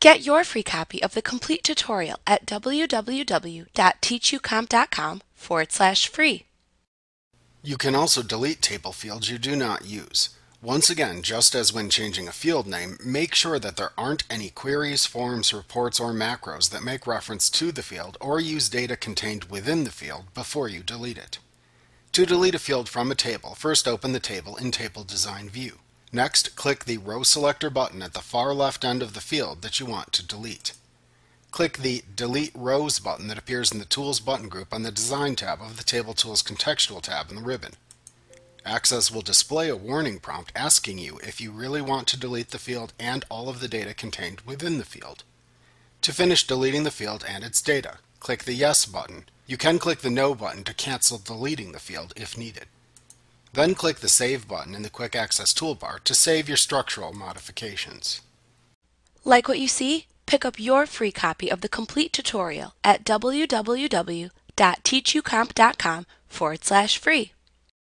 Get your free copy of the complete tutorial at www.teachucomp.com forward slash free. You can also delete table fields you do not use. Once again, just as when changing a field name, make sure that there aren't any queries, forms, reports, or macros that make reference to the field or use data contained within the field before you delete it. To delete a field from a table, first open the table in Table Design View. Next, click the Row Selector button at the far left end of the field that you want to delete. Click the Delete Rows button that appears in the Tools button group on the Design tab of the Table Tools Contextual tab in the ribbon. Access will display a warning prompt asking you if you really want to delete the field and all of the data contained within the field. To finish deleting the field and its data, click the Yes button. You can click the No button to cancel deleting the field if needed. Then click the Save button in the Quick Access toolbar to save your structural modifications. Like what you see? Pick up your free copy of the complete tutorial at www.teachucomp.com forward slash free.